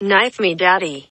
Knife me daddy.